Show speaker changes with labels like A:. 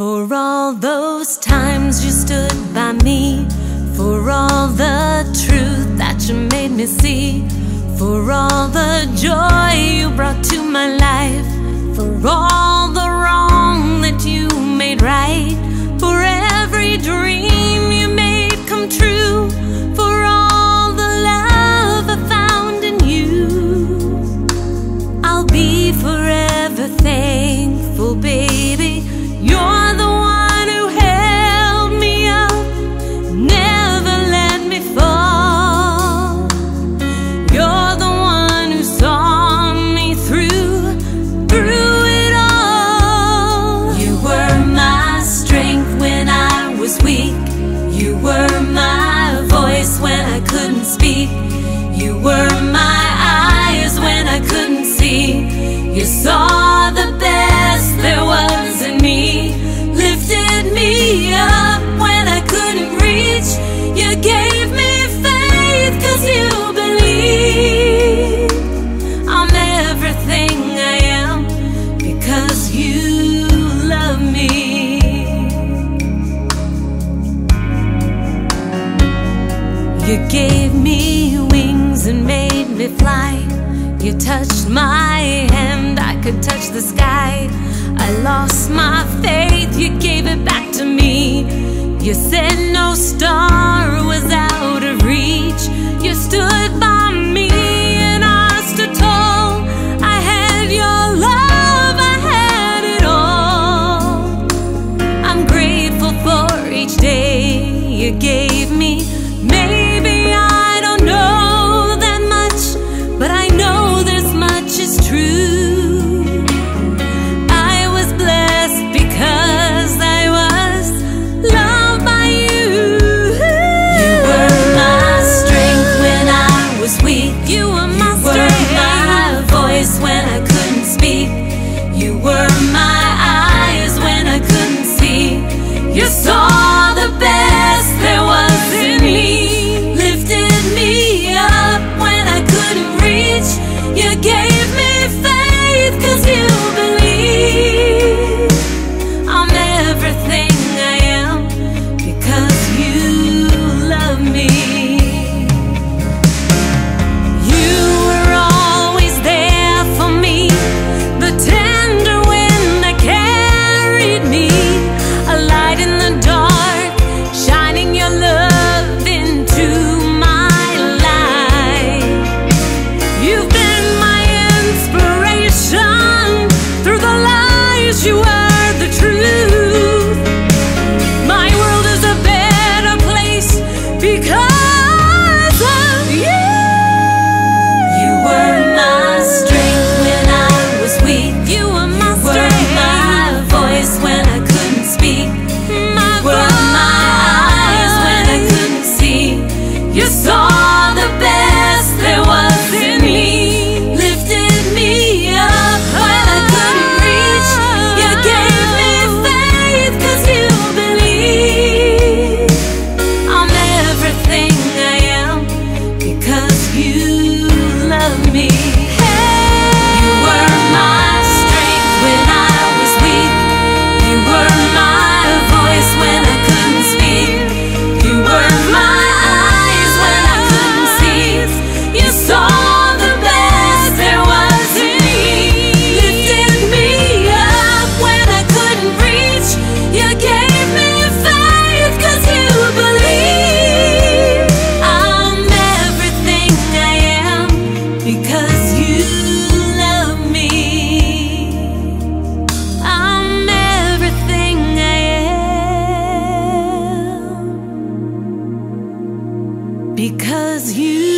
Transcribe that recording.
A: For all those times you stood by me, for all the truth that you made me see, for all the joy you brought to my life, for all the wrong that you made right, for every dream you made come true, for all the love I found in you. I'll be forever thankful, baby. You're You gave me wings and made me fly. You touched my hand, I could touch the sky. I lost my faith, you gave it back to me. You said no star was you.